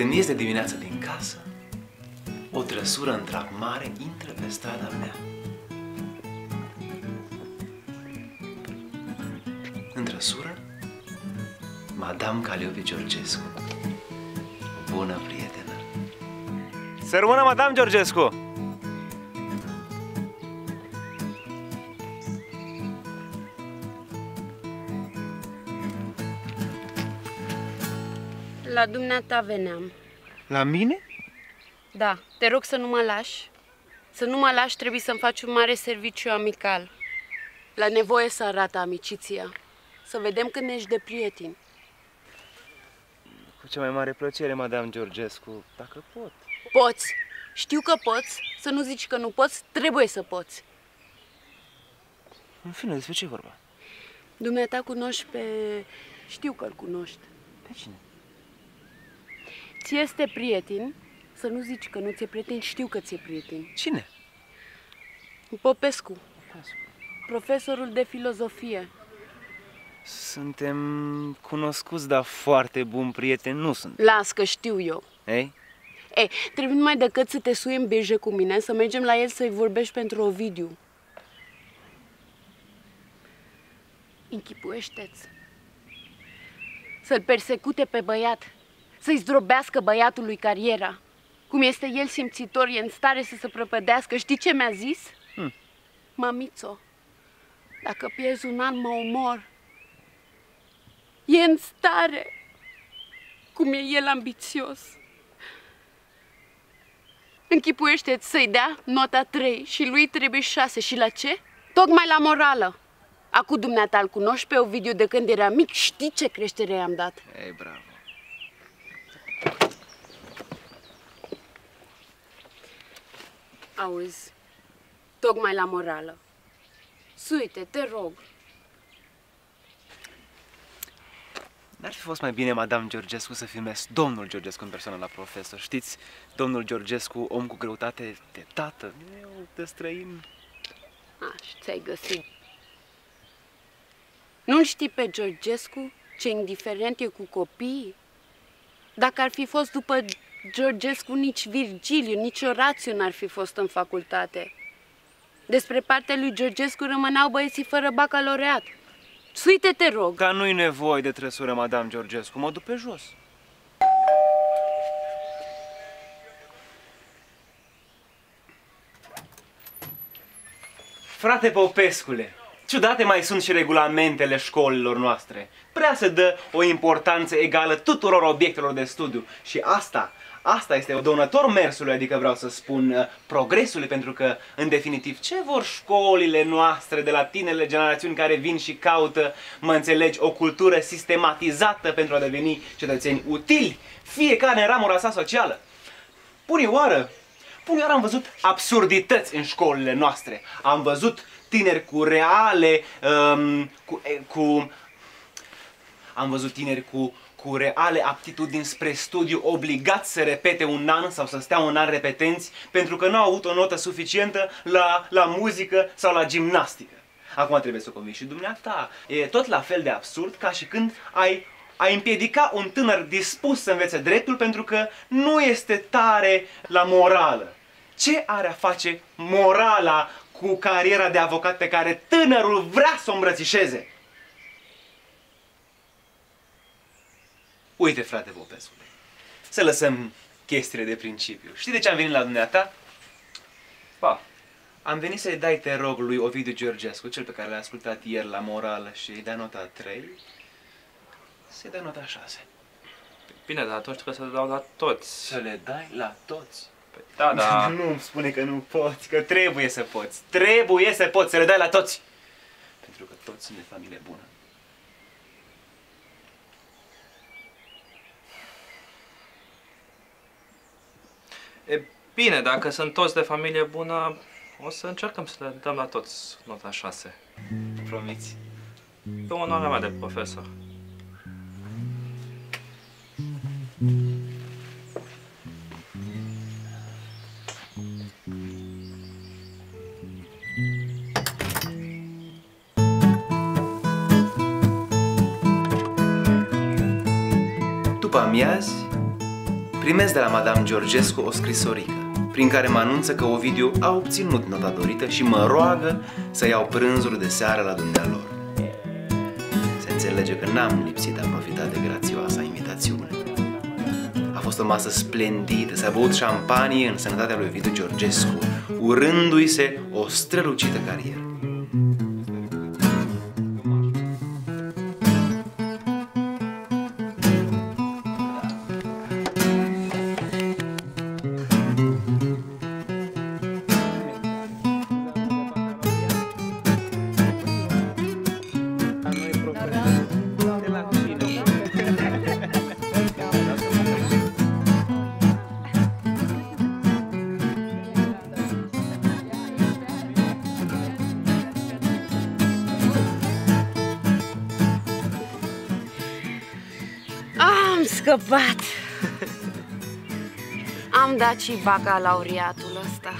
Când ies de dimineață din casă, o trăsură în trap mare intră pe strada mea. În trăsură, Madame Caliopi Georgescu, bună prietenă. Să rămână, Madame Georgescu! La dumneata veneam. La mine? Da, te rog să nu mă lași. Să nu mă lași, trebuie să-mi faci un mare serviciu amical. La nevoie să arată amiciția. Să vedem când ești de prieteni. Cu cea mai mare plăcere, Madame Georgescu, dacă pot. Poți. Știu că poți. Să nu zici că nu poți, trebuie să poți. În fine, despre ce e vorba? Dumneata cunoști pe... Știu că-l cunoști. Pe cine? Ți este prieten, să nu zici că nu ți-e prieten, știu că ți-e prieten. Cine? Popescu, profesorul de filozofie. Suntem cunoscuți, dar foarte buni prieteni nu sunt. Las că știu eu. Ei? Ei, trebuie numai decât să te sui în beje cu mine, să mergem la el să-i vorbești pentru Ovidiu. Închipuiește-ți. Să-l persecute pe băiat, să-i zdrobească băiatului cariera. Cum este el simțitor, e în stare să se prăpădească. Știi ce mi-a zis? Hmm. Mamițo, dacă pierzi un an, mă omor. E în stare. Cum e el ambițios. Închipuiește-ți să-i dea nota 3 și lui trebuie 6. Și la ce? Tocmai la morală. Acu dumneata îl cunoști pe Ovidiu de când era mic, știi ce creștere i-am dat. Ei, bravo. Auzi, tocmai la morală. Suite, te rog. N-ar fi fost mai bine, Madame Georgescu, să filmez domnul Georgescu în persoană la profesor. Știți, domnul Georgescu, om cu greutate de tată, eu de străin. Aș, și ți-ai găsit. Nu știi pe Georgescu ce indiferent e cu copiii? Dacă ar fi fost după Georgescu, nici Virgiliu, nici Orațiu n-ar fi fost în facultate. Despre partea lui Georgescu rămâneau băieții fără bacaloreat. Suite, te rog! Ca nu-i nevoie de trăsură, Madame Georgescu, mă duc pe jos. Frate Popescule, ciudate mai sunt și regulamentele școlilor noastre. Prea se dă o importanță egală tuturor obiectelor de studiu și asta Asta este dăunător mersului, adică vreau să spun uh, progresului, pentru că, în definitiv, ce vor școlile noastre de la tinele generațiuni care vin și caută, mă înțelegi, o cultură sistematizată pentru a deveni cetățeni utili, fiecare în ramura sa socială? Punioară, punioară am văzut absurdități în școlile noastre. Am văzut tineri cu reale, um, cu, cu... Am văzut tineri cu cu reale aptitudini spre studiu obligați să repete un an sau să stea un an repetenți pentru că nu au avut o notă suficientă la, la muzică sau la gimnastică. Acum trebuie să o convingi și dumneata. E tot la fel de absurd ca și când ai a împiedica un tânăr dispus să învețe dreptul pentru că nu este tare la morală. Ce are a face morala cu cariera de avocat pe care tânărul vrea să o îmbrățișeze? Uite, frate Popescule, să lăsăm chestiile de principiu. Știi de ce am venit la dumneata? Pa, am venit să-i dai, te rog, lui Ovidiu Georgescu, cel pe care l-ai ascultat ieri la morală și îi dai nota 3, să-i dai nota 6. Bine, dar atunci trebuie să le dau la toți. Să le dai la toți? Păi, da, da. nu îmi spune că nu poți, că trebuie să poți. Trebuie să poți, să le dai la toți. Pentru că toți sunt de familie bună. E bine, dacă sunt toți de familie bună, o să încercăm să le dăm la toți nota 6. Promiți? Pe onoarea mea de profesor. După amiazi, Primesc de la Madame Georgescu o scrisorică, prin care mă anunță că Ovidiu a obținut nota dorită și mă roagă să iau prânzuri de seară la dumnealor. Se înțelege că n-am lipsit de a profita de grațioasa invitațiune. A fost o masă splendidă, s-a băut șampanie în sănătatea lui Ovidiu Georgescu, urându-i se o strălucită carieră. Scăpat! Am dat și bacalaureatul ăsta.